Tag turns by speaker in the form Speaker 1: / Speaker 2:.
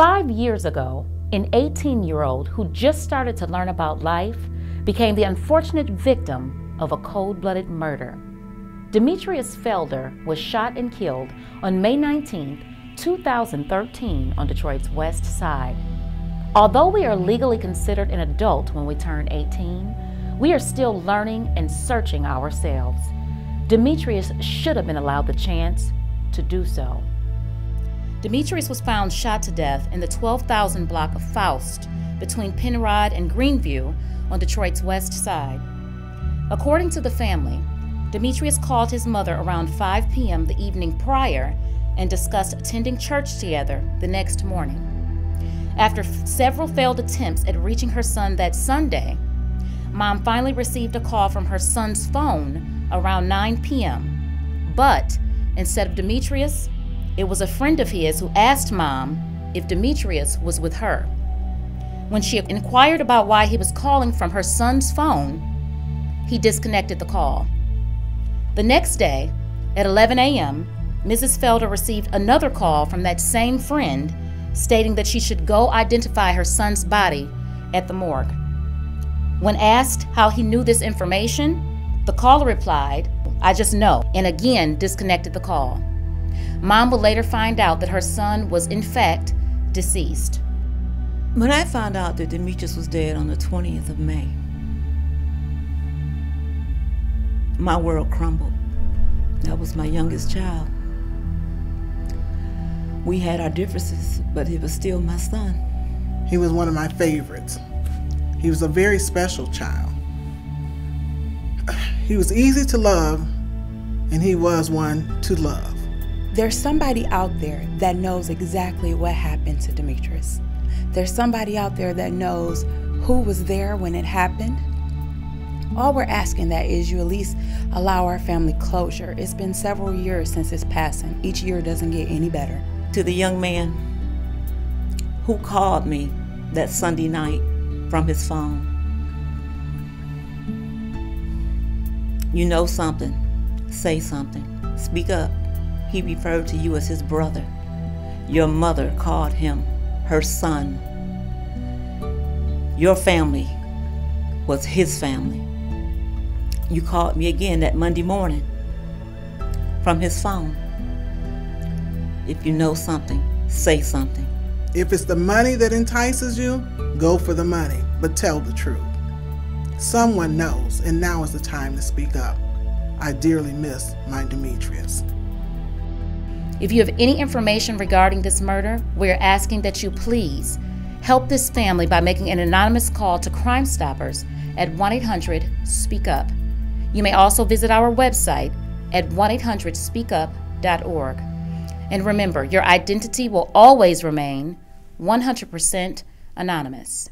Speaker 1: Five years ago, an 18 year old who just started to learn about life became the unfortunate victim of a cold blooded murder. Demetrius Felder was shot and killed on May 19, 2013, on Detroit's west side. Although we are legally considered an adult when we turn 18, we are still learning and searching ourselves. Demetrius should have been allowed the chance to do so. Demetrius was found shot to death in the 12,000 block of Faust between Penrod and Greenview on Detroit's west side. According to the family, Demetrius called his mother around 5 p.m. the evening prior and discussed attending church together the next morning. After several failed attempts at reaching her son that Sunday, mom finally received a call from her son's phone around 9 p.m. But instead of Demetrius, it was a friend of his who asked mom if Demetrius was with her. When she inquired about why he was calling from her son's phone, he disconnected the call. The next day, at 11 a.m., Mrs. Felder received another call from that same friend stating that she should go identify her son's body at the morgue. When asked how he knew this information, the caller replied, I just know, and again disconnected the call. Mom would later find out that her son was, in fact, deceased.
Speaker 2: When I found out that Demetrius was dead on the 20th of May, my world crumbled. That was my youngest child. We had our differences, but he was still my son.
Speaker 3: He was one of my favorites. He was a very special child. He was easy to love, and he was one to love.
Speaker 4: There's somebody out there that knows exactly what happened to Demetrius. There's somebody out there that knows who was there when it happened. All we're asking that is you at least allow our family closure. It's been several years since his passing. Each year doesn't get any better.
Speaker 2: To the young man who called me that Sunday night from his phone. You know something, say something, speak up. He referred to you as his brother. Your mother called him her son. Your family was his family. You called me again that Monday morning from his phone. If you know something, say something.
Speaker 3: If it's the money that entices you, go for the money, but tell the truth. Someone knows, and now is the time to speak up. I dearly miss my Demetrius.
Speaker 1: If you have any information regarding this murder, we're asking that you please help this family by making an anonymous call to Crime Stoppers at 1 800 Speak Up. You may also visit our website at 1 800 speakup.org. And remember, your identity will always remain 100% anonymous.